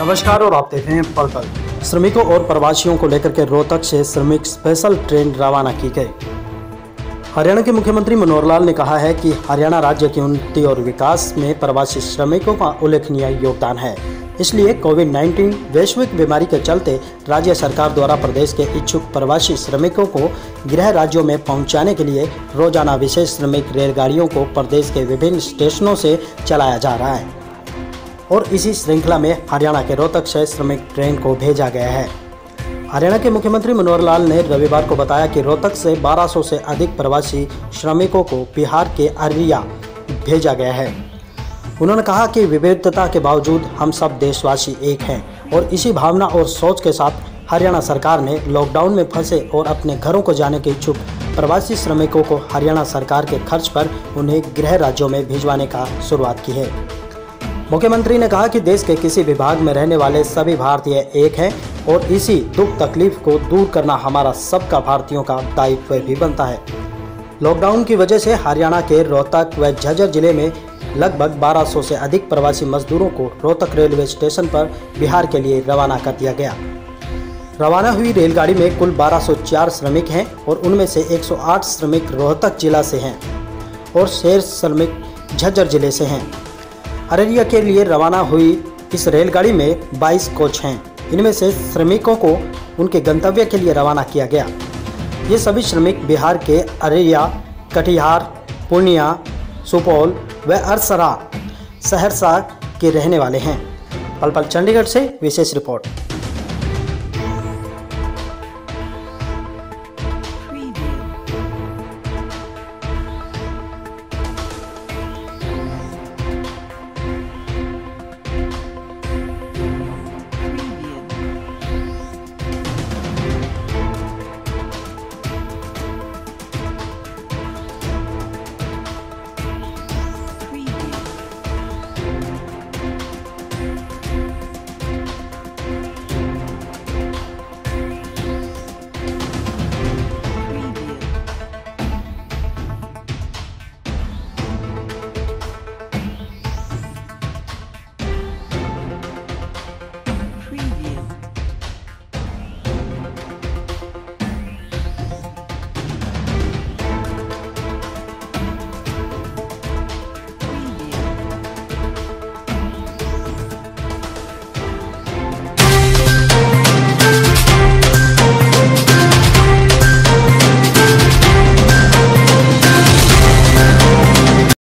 नमस्कार और आप देख रहे हैं पल पल श्रमिकों और प्रवासियों को लेकर के रोहतक से श्रमिक स्पेशल ट्रेन रवाना की गई। हरियाणा के मुख्यमंत्री मनोहर लाल ने कहा है कि हरियाणा राज्य की उन्नति और विकास में प्रवासी श्रमिकों का उल्लेखनीय योगदान है। इसलिए कोविड 19 वैश्विक बीमारी के चलते राज्य सरकार द्वारा प्रदेश के इच्छुक प्रवासी श्रमिकों को गृह राज्यों में पहुँचाने के लिए रोज़ाना विशेष श्रमिक रेलगाड़ियों को प्रदेश के विभिन्न स्टेशनों से चलाया जा रहा है। और इसी श्रृंखला में हरियाणा के रोहतक से श्रमिक ट्रेन को भेजा गया है। हरियाणा के मुख्यमंत्री मनोहर लाल ने रविवार को बताया कि रोहतक से 1200 से अधिक प्रवासी श्रमिकों को बिहार के अररिया भेजा गया है। उन्होंने कहा कि विविधता के बावजूद हम सब देशवासी एक हैं और इसी भावना और सोच के साथ हरियाणा सरकार ने लॉकडाउन में फंसे और अपने घरों को जाने के इच्छुक प्रवासी श्रमिकों को हरियाणा सरकार के खर्च पर उन्हें गृह राज्यों में भिजवाने का शुरुआत की है। मुख्यमंत्री ने कहा कि देश के किसी विभाग में रहने वाले सभी भारतीय एक हैं और इसी दुख तकलीफ़ को दूर करना हमारा सबका भारतीयों का दायित्व भी बनता है। लॉकडाउन की वजह से हरियाणा के रोहतक व झज्जर ज़िले में लगभग 1200 से अधिक प्रवासी मजदूरों को रोहतक रेलवे स्टेशन पर बिहार के लिए रवाना कर दिया गया। रवाना हुई रेलगाड़ी में कुल 1204 श्रमिक हैं और उनमें से 108 श्रमिक रोहतक जिला से हैं और शेष श्रमिक झज्जर ज़िले से हैं। अररिया के लिए रवाना हुई इस रेलगाड़ी में 22 कोच हैं। इनमें से श्रमिकों को उनके गंतव्य के लिए रवाना किया गया। ये सभी श्रमिक बिहार के अररिया, कटिहार, पूर्णिया, सुपौल व अरसरा, सहरसा के रहने वाले हैं। पल पल चंडीगढ़ से विशेष रिपोर्ट।